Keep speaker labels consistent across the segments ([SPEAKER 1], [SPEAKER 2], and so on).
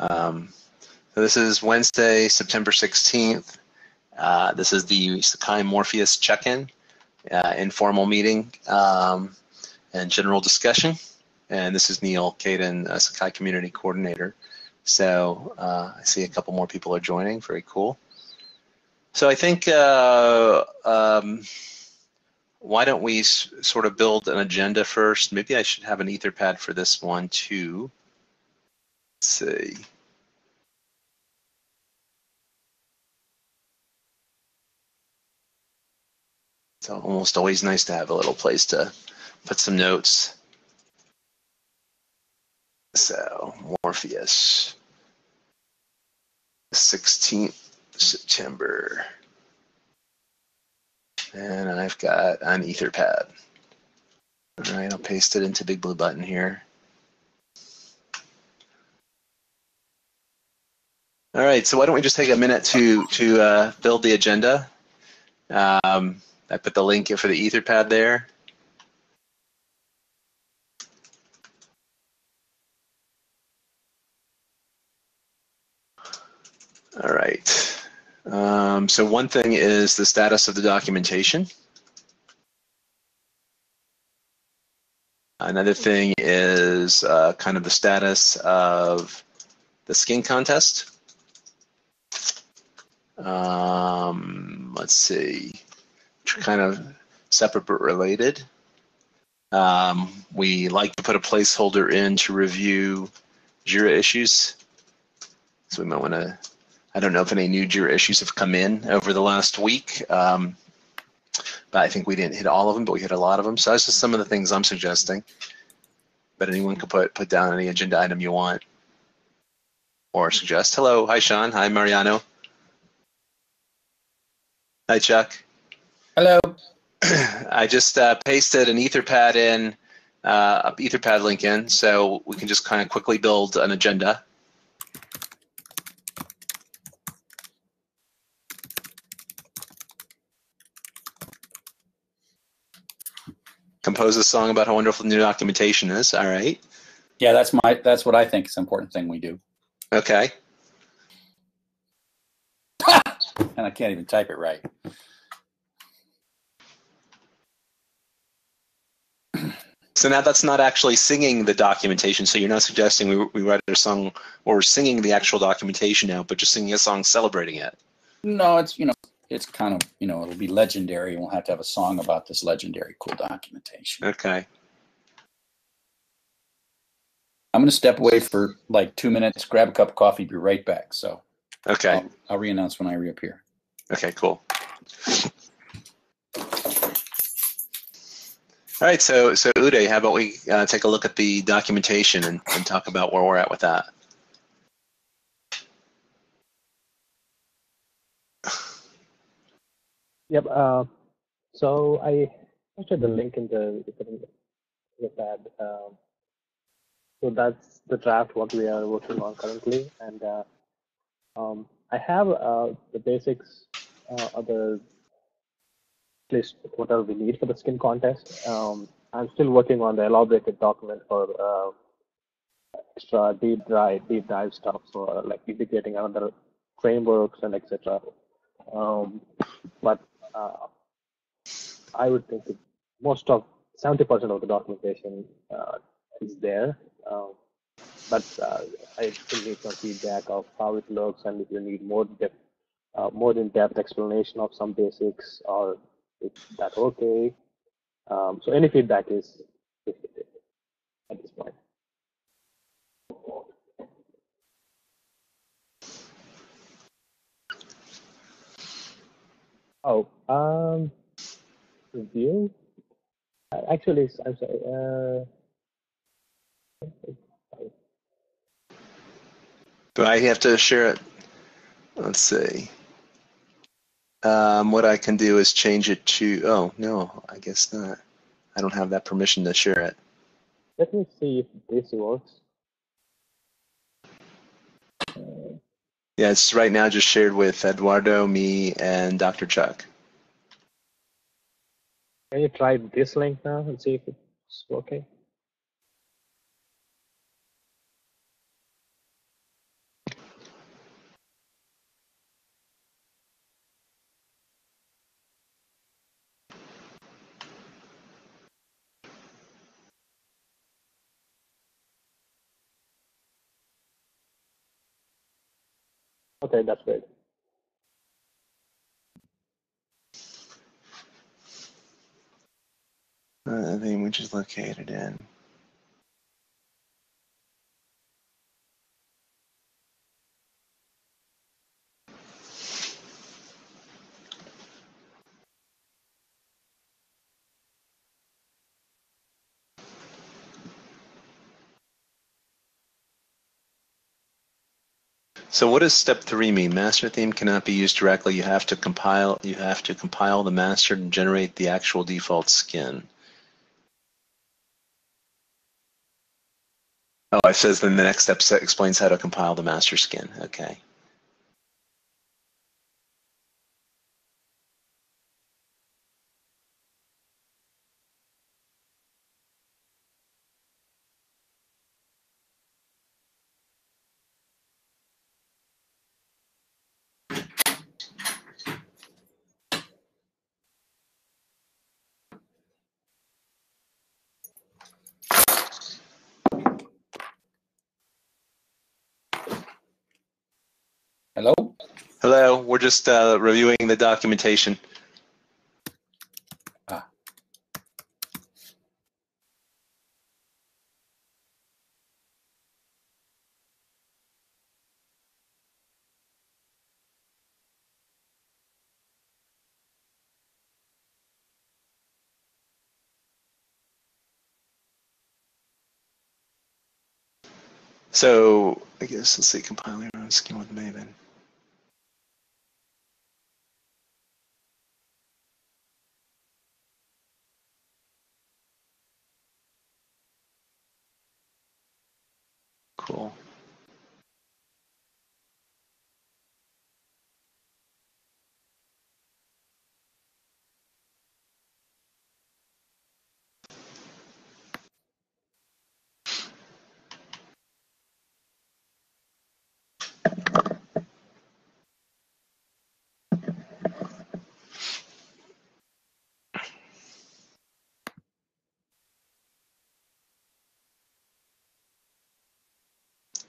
[SPEAKER 1] Um, so this is Wednesday, September 16th. Uh, this is the Sakai Morpheus check-in, uh, informal meeting um, and general discussion. And this is Neal Caidin, uh, Sakai Community Coordinator. So uh, I see a couple more people are joining. Very cool. So I think uh, um, why don't we sort of build an agenda first? Maybe I should have an Etherpad for this one too. Let's see. It's almost always nice to have a little place to put some notes. So Morpheus, 16th September. And I've got an Etherpad. All right, I'll paste it into Big Blue Button here. All right, so why don't we just take a minute to to uh, build the agenda? Um, I put the link for the Etherpad there. All right. Um, so one thing is the status of the documentation. Another thing is uh, kind of the status of the skin contest. Um, let's see, kind of separate but related. Um, we like to put a placeholder in to review JIRA issues. So we might want to I don't know if any new JIRA issues have come in over the last week, um, but I think we didn't hit all of them, but we hit a lot of them. So that's just some of the things I'm suggesting. But anyone can put put down any agenda item you want or suggest. Hello, hi Sean, hi Mariano. Hi Chuck.
[SPEAKER 2] Hello.
[SPEAKER 1] I just uh, pasted an Etherpad in, uh, Etherpad link in, so we can just kind of quickly build an agenda. compose a song about how wonderful the new documentation is. All right.
[SPEAKER 2] Yeah, that's my that's what I think is an important thing we do.
[SPEAKER 1] Okay.
[SPEAKER 2] And I can't even type it right.
[SPEAKER 1] So now that's not actually singing the documentation. So you're not suggesting we, we write a song or we're singing the actual documentation now, but just singing a song celebrating it.
[SPEAKER 2] No, it's you know it's kind of you know it'll be legendary and we'll have to have a song about this legendary cool documentation
[SPEAKER 1] okay
[SPEAKER 2] i'm going to step away for like two minutes grab a cup of coffee be right back so
[SPEAKER 1] okay
[SPEAKER 2] i'll, I'll reannounce when i reappear
[SPEAKER 1] okay cool all right so so uday how about we uh, take a look at the documentation and, and talk about where we're at with that
[SPEAKER 3] Yep. Uh, so I posted the link in the with that. Um, so that's the draft what we are working on currently, and uh, um, I have uh, the basics uh, of the list whatever we need for the skin contest. Um, I'm still working on the elaborated document for uh, extra deep dive deep dive stuff, so like integrating other frameworks and etc. Um, but uh, I would think that most of 70% of the documentation uh, is there. Um, but uh, I still need some feedback of how it looks and if you need more depth, uh, more in-depth explanation of some basics or is that okay. Um, so any feedback is, is at this point. Oh, um, review. Actually, I'm sorry. Uh,
[SPEAKER 1] do I have to share it? Let's see. Um, what I can do is change it to. Oh no, I guess not. I don't have that permission to share it.
[SPEAKER 3] Let me see if this works.
[SPEAKER 1] Yeah, it's right now just shared with Eduardo, me, and Dr. Chuck.
[SPEAKER 3] Can you try this link now and see if it's working? Okay, that's great.
[SPEAKER 1] Uh, the is located in. So what does step three mean? Master theme cannot be used directly. You have to compile. You have to compile the master and generate the actual default skin. Oh, it says then the next step explains how to compile the master skin. Okay.
[SPEAKER 2] Hello?
[SPEAKER 1] Hello. We're just uh, reviewing the documentation.
[SPEAKER 2] Ah.
[SPEAKER 1] So I guess let's see, compiling our skin with Maven. Cool.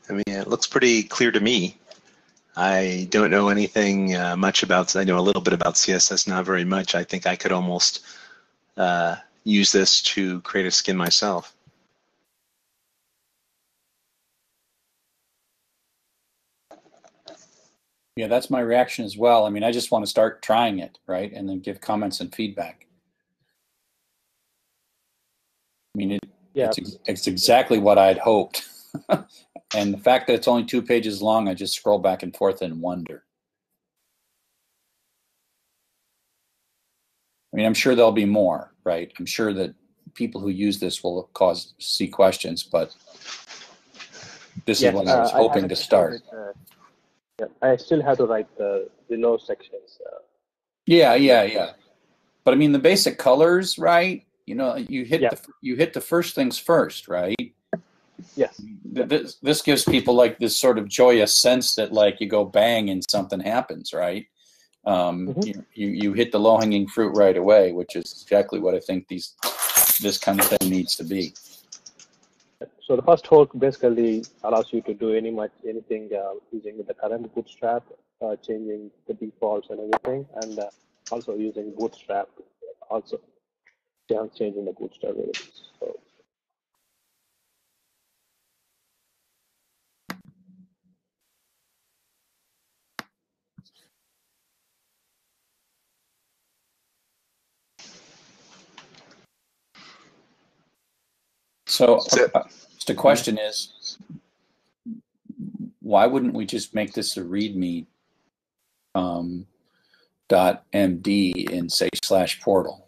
[SPEAKER 1] I mean, it looks pretty clear to me. I don't know anything uh, much about. I know a little bit about CSS, not very much. I think I could almost uh, use this to create a skin myself.
[SPEAKER 2] Yeah, that's my reaction as well. I mean, I just want to start trying it, right? And then give comments and feedback. I mean, it,
[SPEAKER 3] Yeah,
[SPEAKER 2] it's, it's exactly what I'd hoped. and the fact that it's only two pages long, I just scroll back and forth and wonder. I mean, I'm sure there'll be more, right? I'm sure that people who use this will cause see questions, but this
[SPEAKER 3] yes,
[SPEAKER 2] is what I was
[SPEAKER 3] uh,
[SPEAKER 2] hoping
[SPEAKER 3] haven't
[SPEAKER 2] to start.
[SPEAKER 3] started, uh, yeah, I still have to write the below sections. Uh,
[SPEAKER 2] Yeah, yeah, yeah. But I mean, the basic colors, right? You know, you hit
[SPEAKER 3] Yeah.
[SPEAKER 2] the you hit the first things first, right? This this gives people like this sort of joyous sense that like you go bang and something happens, right? Um,
[SPEAKER 3] Mhm.
[SPEAKER 2] you, you you hit the low hanging fruit right away, which is exactly what I think these this kind of thing needs to be.
[SPEAKER 3] So the first hook basically allows you to do any much anything uh, using the current Bootstrap, uh, changing the defaults and everything, and uh, also using Bootstrap, also changing the Bootstrap variables. So
[SPEAKER 2] So,
[SPEAKER 1] So-
[SPEAKER 2] uh, the question is, why wouldn't we just make this a README um, dot MD in say slash portal?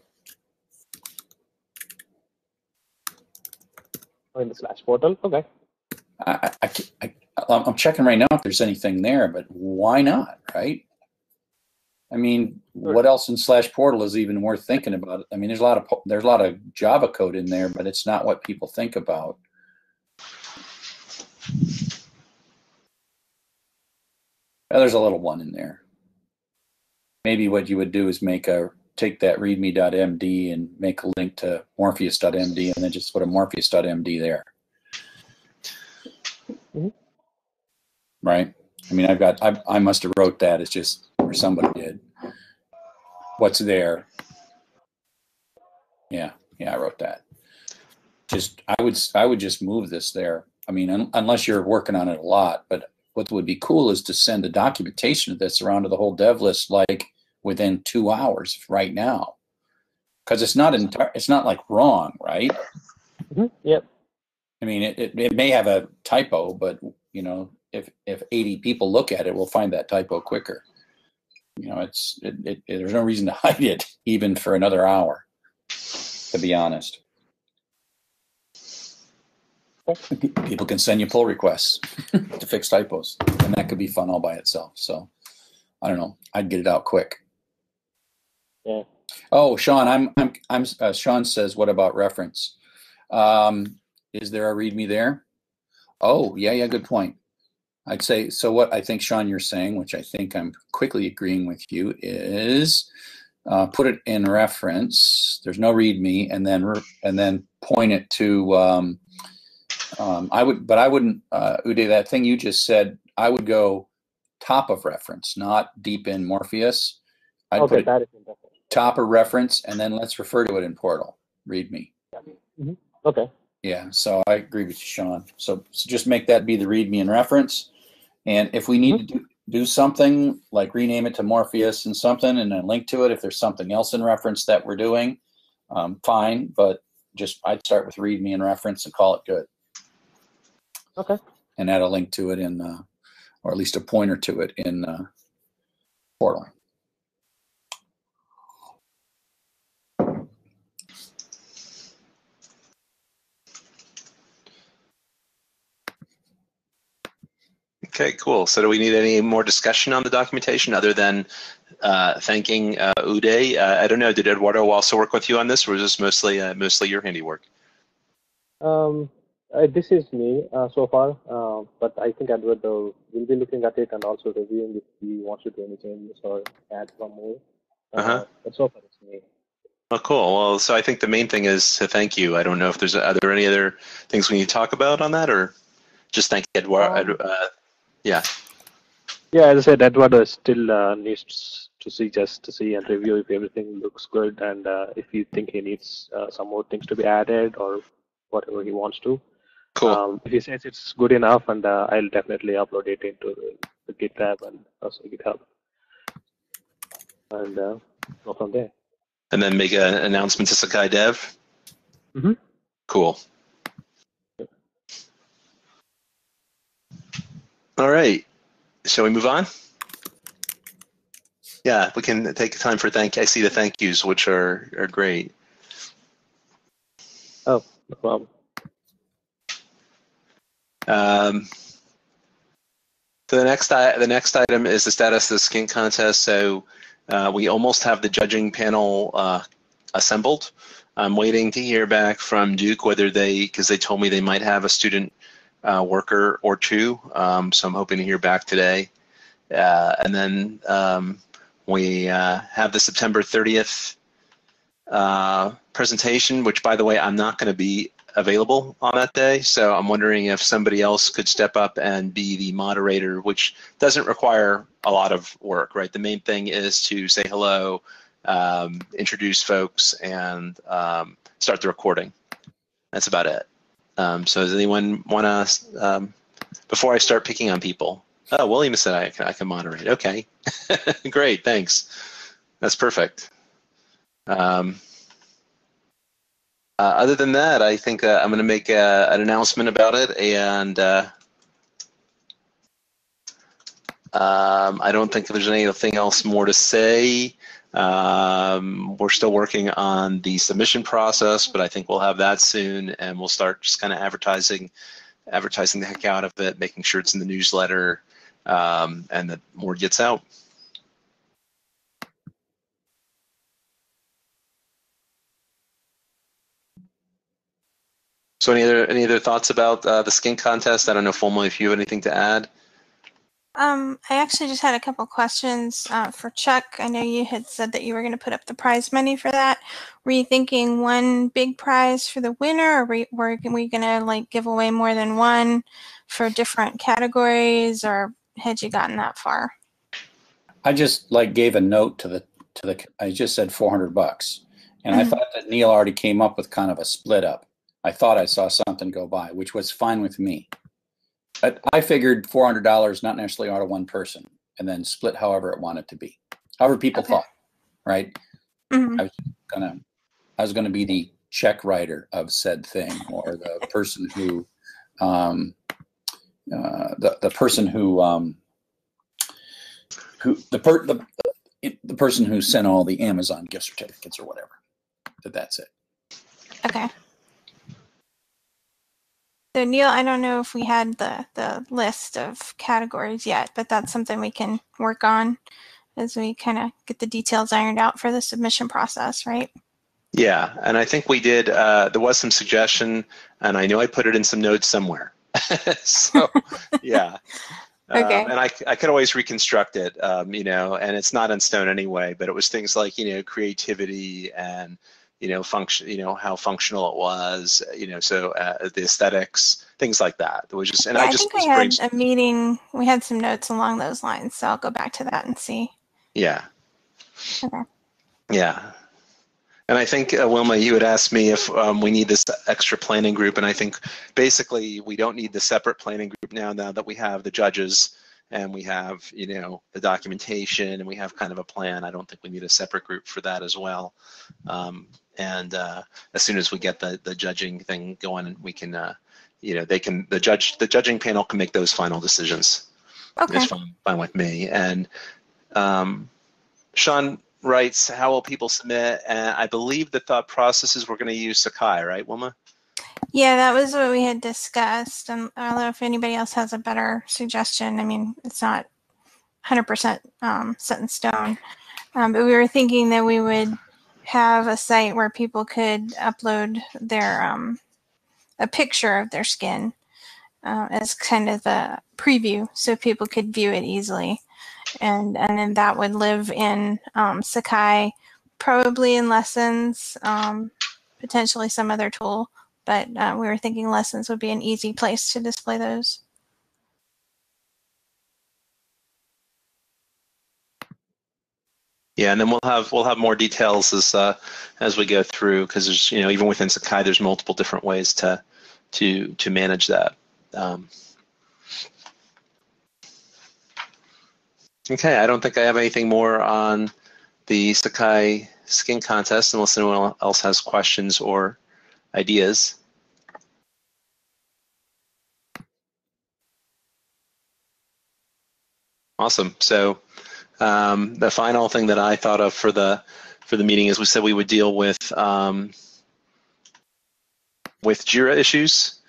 [SPEAKER 3] in the slash portal, okay.
[SPEAKER 2] I, I, I, I- I'm checking right now if there's anything there, but why not, right? I mean,
[SPEAKER 3] Sure.
[SPEAKER 2] what else in slash portal is even worth thinking about? I mean, there's a lot of there's a lot of Java code in there, but it's not what people think about. Well, there's a little one in there. Maybe what you would do is make a take that readme.md and make a link to morpheus.md and then just put a morpheus.md there.
[SPEAKER 3] Mhm.
[SPEAKER 2] Right? I mean, I've got, I, I must have wrote that. It's just, or somebody did. What's there? Yeah, yeah, I wrote that. Just, I would, I would just move this there. I mean, un, unless you're working on it a lot, but what would be cool is to send the documentation of this around to the whole dev list like within two hours right now. Because it's not entire, it's not like wrong, right?
[SPEAKER 3] hmm Yep.
[SPEAKER 2] I mean, it, it, it may have a typo, but you know, if if 80 people look at it, we'll find that typo quicker. You know, it's it, it, there's no reason to hide it even for another hour. To be honest, people can send you pull requests to fix typos, and that could be fun all by itself. So, I don't know. I'd get it out quick.
[SPEAKER 3] Yeah.
[SPEAKER 2] Oh, Sean, I'm I'm I'm. Uh, Sean says, "What about reference? Um, is there a README there?" Oh, yeah, yeah. Good point. I'd say so. What I think, Sean, you're saying, which I think I'm quickly agreeing with you, is uh, put it in reference. There's no README, and then re- and then point it to. Um, um, I would, but I wouldn't. Uh, Uday, that thing you just said, I would go top of reference, not deep in Morpheus. I'd
[SPEAKER 3] Okay, that is
[SPEAKER 2] top of reference, and then let's refer to it in Portal. README.
[SPEAKER 3] Okay.
[SPEAKER 2] Yeah, so I agree with you, Sean. So, so just make that be the README in reference. And if we need to do, do something like rename it to Morpheus and something and then link to it, if there's something else in reference that we're doing, um, fine. But just I'd start with README in reference and call it good
[SPEAKER 3] Okay.
[SPEAKER 2] and add a link to it in, uh, or at least a pointer to it in uh, Portal.
[SPEAKER 1] Okay, cool. So do we need any more discussion on the documentation other than uh, thanking uh, Uday? Uh, I don't know. Did Eduardo also work with you on this, or was this mostly uh, mostly your handiwork?
[SPEAKER 3] Um, uh, this is me uh, so far, but I think Eduardo will be looking at it and also reviewing if he wants to do any changes or add some more. Uh,
[SPEAKER 1] Uh-huh.
[SPEAKER 3] But so far, it's me.
[SPEAKER 1] Oh, cool. Well, so I think the main thing is to thank you. I don't know if there's are there any other things we need to talk about on that, or just thank Eduardo.
[SPEAKER 3] Um,
[SPEAKER 1] uh, yeah.
[SPEAKER 3] Yeah, as I said, Eduardo still uh, needs to see just to see and review if everything looks good and uh, if you think he needs uh, some more things to be added or whatever he wants to.
[SPEAKER 1] Cool.
[SPEAKER 3] Um, if he says it's good enough, and uh, I'll definitely upload it into the, GitLab and also GitHub, and uh, go from there.
[SPEAKER 1] and then make an announcement to Sakai Dev.
[SPEAKER 3] Mhm.
[SPEAKER 1] Cool. All right. Shall we move on? Yeah, we can take time for thank. I see the thank yous, which are are great.
[SPEAKER 3] Oh, no problem.
[SPEAKER 1] Um, so the next i- the next item is the status of the skin contest. So uh, we almost have the judging panel uh, assembled. I'm waiting to hear back from Duke whether they because they told me they might have a student uh, worker or two. Um, so I'm hoping to hear back today. Uh, and then um, we uh, have the September 30th uh, presentation, which by the way I'm not going to be available on that day. So I'm wondering if somebody else could step up and be the moderator, which doesn't require a lot of work, right? The main thing is to say hello, um, introduce folks, and um, start the recording. That's about it. Um, so does anyone want to, um, before I start picking on people? Oh, William said I can, I can moderate. Okay, great, thanks. That's perfect. Um, uh, other than that, I think uh, I'm going to make uh, an announcement about it, and uh, um, I don't think there's anything else more to say. Um, we're still working on the submission process, but I think we'll have that soon, and we'll start just kind of advertising, advertising the heck out of it, making sure it's in the newsletter, um, and that more gets out. So any other any other thoughts about uh, the skin contest? I don't know, Wilma, if you have anything to add.
[SPEAKER 4] Um, I actually just had a couple questions uh, for Chuck. I know you had said that you were going to put up the prize money for that. Were you thinking one big prize for the winner, or were, were we going to like give away more than one for different categories, or had you gotten that far.
[SPEAKER 2] I just like gave a note to the to the. I just said 400 bucks, and I
[SPEAKER 4] Mhm.
[SPEAKER 2] thought that Neal already came up with kind of a split up. I thought I saw something go by, which was fine with me. But I figured $400 not necessarily out of one person, and then split however it wanted to be, however people
[SPEAKER 4] Okay.
[SPEAKER 2] thought, right?
[SPEAKER 4] Mhm.
[SPEAKER 2] Gonna, I was gonna be the check writer of said thing, or the person who, um, uh, the the person who um, who the per the, the the person who sent all the Amazon gift certificates or whatever. That that's it.
[SPEAKER 4] Okay. So Neal, I don't know if we had the the list of categories yet, but that's something we can work on as we kind of get the details ironed out for the submission process, right?
[SPEAKER 1] Yeah, and I think we did. Uh, there was some suggestion, and I know I put it in some notes somewhere. so, yeah.
[SPEAKER 4] Okay.
[SPEAKER 1] Um, and I, I could always reconstruct it, um, you know, and it's not in stone anyway. But it was things like, you know, creativity and, you know, function, you know, how functional it was, you know, so uh, the aesthetics, things like that. It was just, and
[SPEAKER 4] Yeah,
[SPEAKER 1] I
[SPEAKER 4] I
[SPEAKER 1] just
[SPEAKER 4] think we had a meeting. We had some notes along those lines, so I'll go back to that and see.
[SPEAKER 1] Yeah.
[SPEAKER 4] Okay.
[SPEAKER 1] Yeah. And I think, uh, Wilma, you had asked me if um, we need this extra planning group, and I think basically we don't need the separate planning group now. Now that we have the judges and we have, you know, the documentation and we have kind of a plan, I don't think we need a separate group for that as well. Um, and uh, as soon as we get the the judging thing going, and we can, uh, you know, they can the judge the judging panel can make those final decisions
[SPEAKER 4] Okay.
[SPEAKER 1] it's fine, fine with me. And um, Sean writes, how will people submit? And I believe the thought process is we're going to use Sakai, right, Wilma?
[SPEAKER 4] Yeah, that was what we had discussed. And I don't know if anybody else has a better suggestion. I mean, it's not 100% um, set in stone. Um, but we were thinking that we would have a site where people could upload their um, a picture of their skin uh, as kind of a preview, so people could view it easily, and and then that would live in um, Sakai, probably in lessons, um, potentially some other tool but uh, we were thinking lessons would be an easy place to display those.
[SPEAKER 1] Yeah, and then we'll have we'll have more details as uh, as we go through because there's you know even within Sakai there's multiple different ways to to to manage that. Um, okay, I don't think I have anything more on the Sakai skin contest unless anyone else has questions or ideas. Awesome. So um, the final thing that I thought of for the for the meeting is we said we would deal with um, with Jira issues.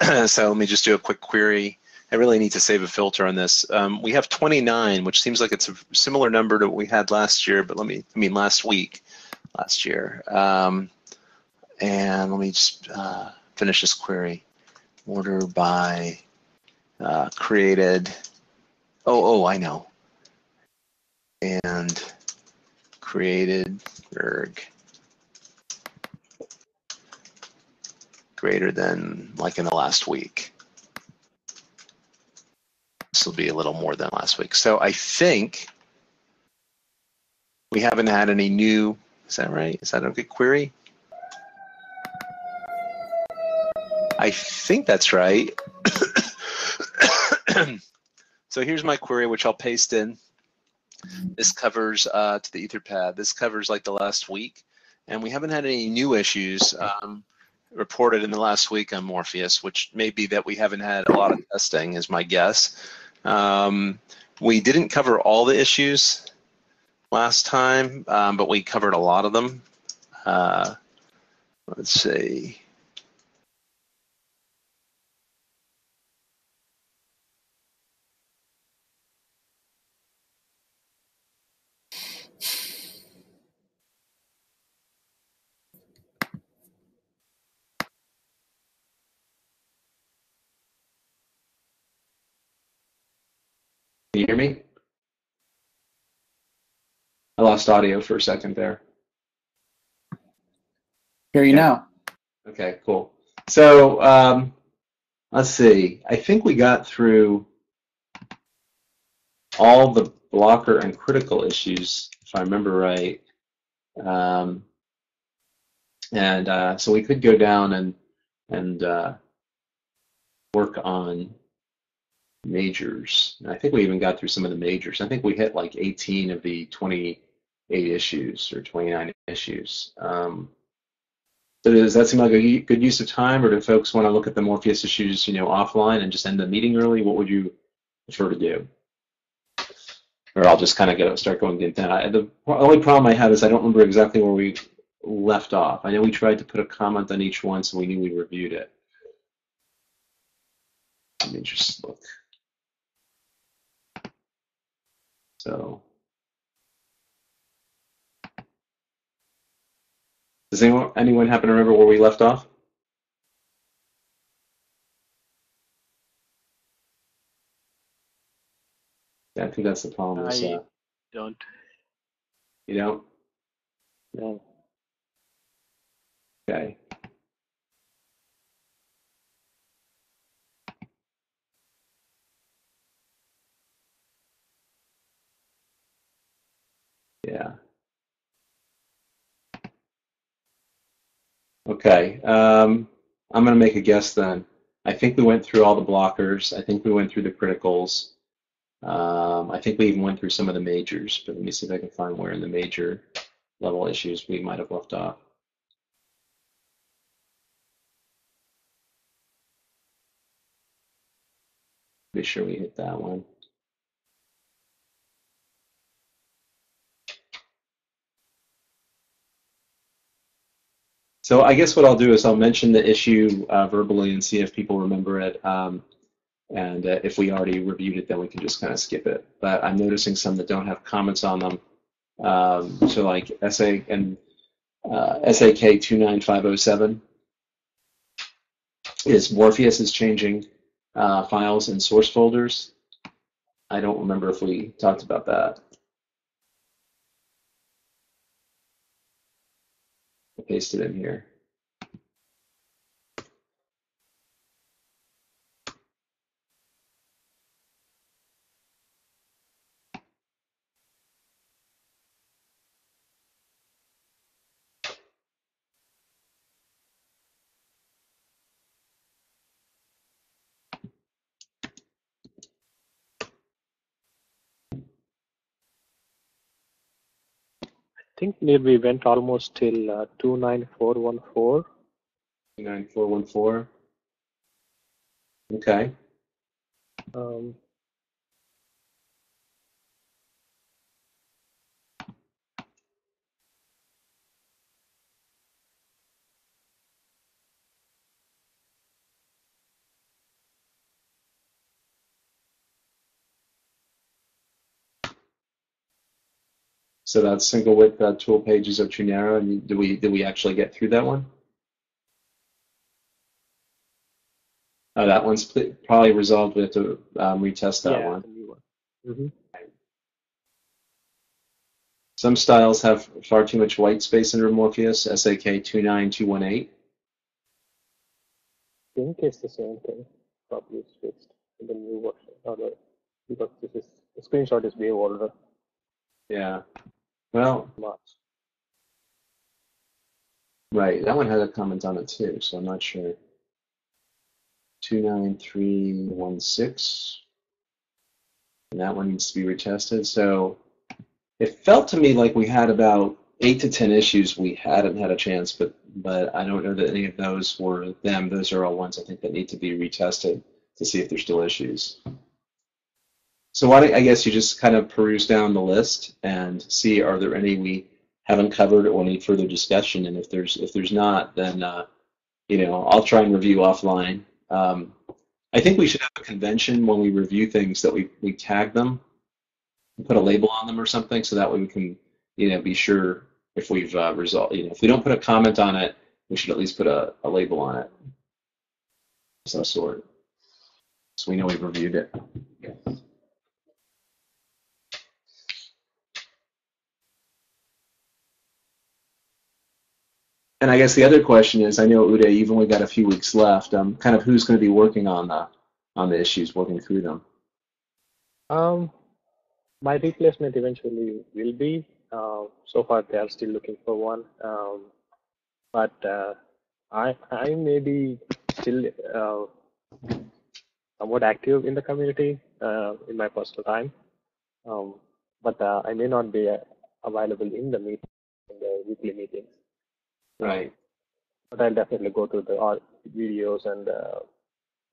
[SPEAKER 1] so let me just do a quick query. I really need to save a filter on this. Um, we have 29, which seems like it's a similar number to what we had last year, but let me, I mean, last week, last year. Um, and let me just uh, finish this query. Order by uh, created. Oh, oh, I know. And created erg greater than like in the last week. This will be a little more than last week. So I think we haven't had any new, is that right? Is that a good query? I think that's right. so here's my query, which I'll paste in. This covers uh, to the Etherpad. This covers like the last week, and we haven't had any new issues um, reported in the last week on Morpheus, which may be that we haven't had a lot of testing, is my guess. Um, we didn't cover all the issues last time, um, but we covered a lot of them. Uh, let's see. Can you hear me? I lost audio for a second there.
[SPEAKER 2] Hear you
[SPEAKER 1] Yeah.
[SPEAKER 2] now.
[SPEAKER 1] Okay, cool. So um, let's see. I think we got through all the blocker and critical issues, if I remember right. Um, and uh, so we could go down and and uh, work on majors. And I think we even got through some of the majors. I think we hit like 18 of the 28 issues or 29 issues. Um, so does that seem like a good use of time, or do folks want to look at the Morpheus issues, you know, offline and just end the meeting early? What would you prefer to do? Or I'll just kind of go start going that. The only problem I have is I don't remember exactly where we left off. I know we tried to put a comment on each one, so we knew we reviewed it. Let me just look. So Does anyone anyone happen to remember where we left off? Yeah, I think that's the problem. Is, uh,
[SPEAKER 3] don't
[SPEAKER 1] you don't?
[SPEAKER 3] know.
[SPEAKER 1] Okay. Yeah. Okay. Um, I'm going to make a guess then. I think we went through all the blockers. I think we went through the criticals. Um, I think we even went through some of the majors, but let me see if I can find where in the major level issues we might have left off. Be sure we hit that one. So I guess what I'll do is I'll mention the issue uh, verbally and see if people remember it. Um, and uh, if we already reviewed it, then we can just kind of skip it. But I'm noticing some that don't have comments on them. Um, so like SA and uh, SAK 29507 is Morpheus is changing uh, files in source folders. I don't remember if we talked about that. I paste it in here.
[SPEAKER 3] Think near we went almost till uh, 29414.
[SPEAKER 1] 9414. Okay.
[SPEAKER 3] Um,
[SPEAKER 1] So that single width uh, tool pages are too narrow. And do we did we actually get through that one? Oh, that one's probably resolved. We have to um, retest that
[SPEAKER 3] yeah,
[SPEAKER 1] one.
[SPEAKER 3] new. Mhm.
[SPEAKER 1] Some styles have far too much white space under Morpheus, SAK 29218.
[SPEAKER 3] I think it's the same thing. Probably it's fixed in the new version. Or the, because this is the screenshot is way older.
[SPEAKER 1] Yeah. Well,
[SPEAKER 3] Much.
[SPEAKER 1] right. That one had a comment on it too, so I'm not sure. 29316. And that one needs to be retested. So it felt to me like we had about eight to ten issues we hadn't had a chance, but but I don't know that any of those were them. Those are all ones I think that need to be retested to see if there's still issues. So why don't I guess you just kind of peruse down the list and see are there any we haven't covered or need further discussion, and if there's if there's not, then uh, you know I'll try and review offline. Um, I think we should have a convention when we review things that we we tag them, put a label on them or something, so that way we can you know be sure if we've uh, resolved. You know, if we don't put a comment on it, we should at least put a, a label on it, some sort, so we know we've reviewed it. And I guess the other question is, I know Uday, you've only got a few weeks left. Um, kind of who's going to be working on the on the issues, working through them.
[SPEAKER 3] Um, my replacement eventually will be. Uh, so far, they are still looking for one. Um, but uh, I I may be still uh, somewhat active in the community uh, in my personal time. Um, but uh, I may not be uh, available in the meet in the weekly meetings.
[SPEAKER 1] Right.
[SPEAKER 3] But I'll definitely go through the videos and uh,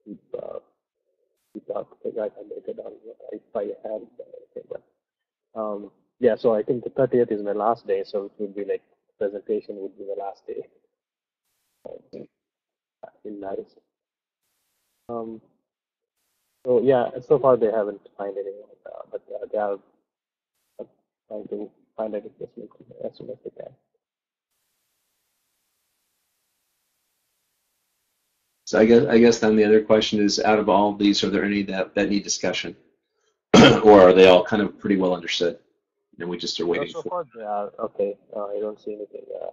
[SPEAKER 3] keep uh, keep up the guys updated on what I, if I have anything. But um, yeah, so I think the 30th is my last day, so it would be like presentation would be the last day in Marist. Um, so yeah, so far they haven't found anyone, uh, but uh, they are uh, trying to find a replacement as soon as they can.
[SPEAKER 1] So I guess I guess then the other question is, out of all of these, are there any that that need discussion, or are they all kind of pretty well understood, and we just are waiting
[SPEAKER 3] so
[SPEAKER 1] for?
[SPEAKER 3] far are okay. Uh, I don't see anything. Uh,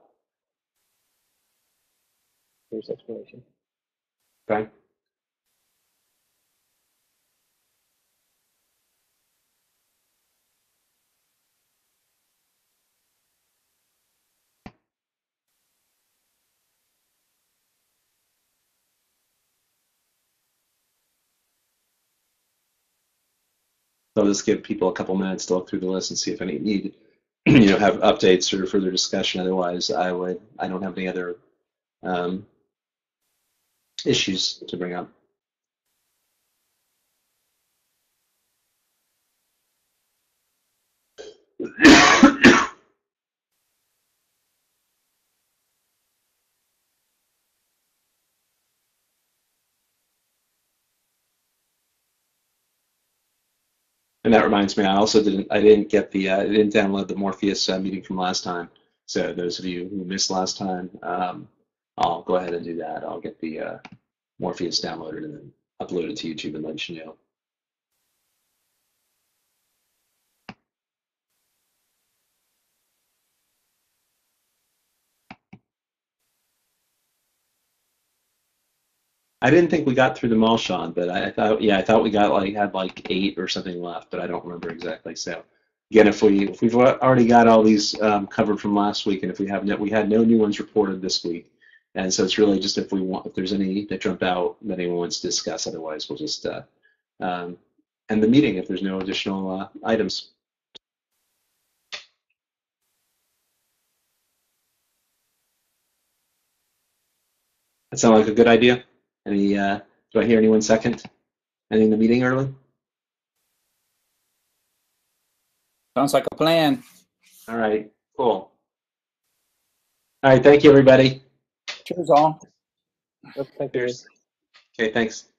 [SPEAKER 3] here's explanation.
[SPEAKER 1] Okay. I'll just give people a couple minutes to look through the list and see if any need, you know, have updates or further discussion. Otherwise, I would, I don't have any other um, issues to bring up. And that reminds me, I also didn't, I didn't get the, uh, I didn't download the Morpheus uh, meeting from last time. So those of you who missed last time, um, I'll go ahead and do that. I'll get the uh, Morpheus downloaded and then uploaded to YouTube and let you know. I didn't think we got through them all, Sean, but I, thought, yeah, I thought we got like had like eight or something left, but I don't remember exactly. So again, if we if we've already got all these um, covered from last week, and if we have no, we had no new ones reported this week, and so it's really just if we want if there's any that jump out that anyone wants to discuss. Otherwise, we'll just uh, um, end the meeting if there's no additional uh, items. That sound like a good idea? Any? Uh, do I hear anyone second? Ending the meeting early?
[SPEAKER 2] Sounds like a plan.
[SPEAKER 1] All right, cool. All right, thank you, everybody.
[SPEAKER 2] Cheers, all.
[SPEAKER 3] Yep, thank.
[SPEAKER 1] Okay, thanks.